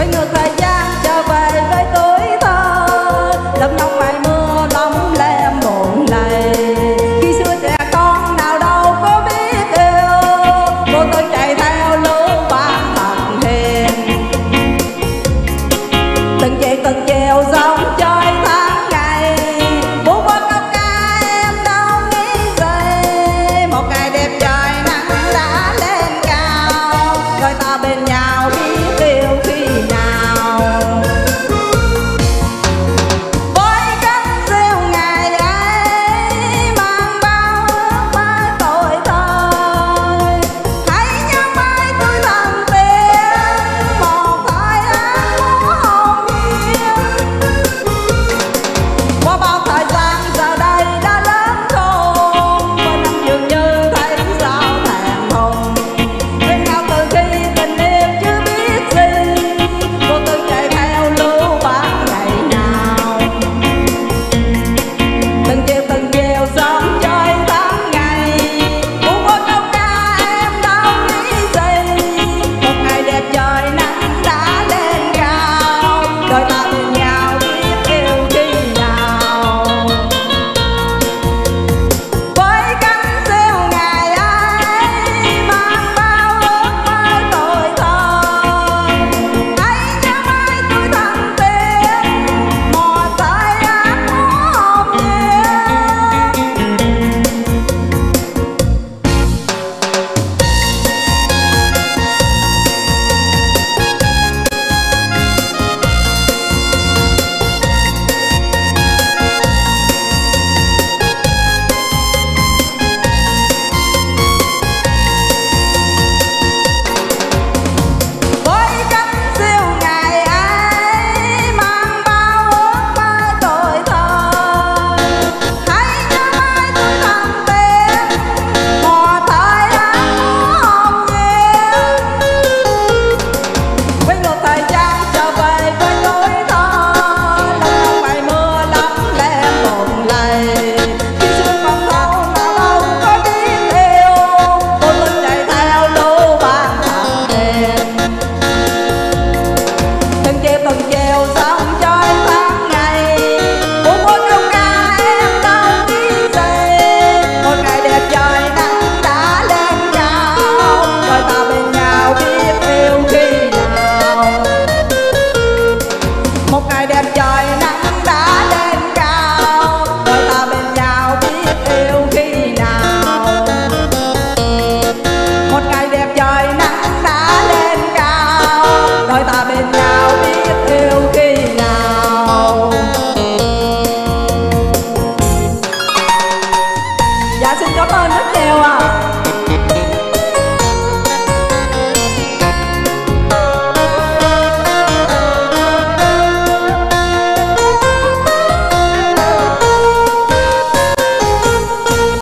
Mới dạ xin cảm ơn rất nhiều ạ à.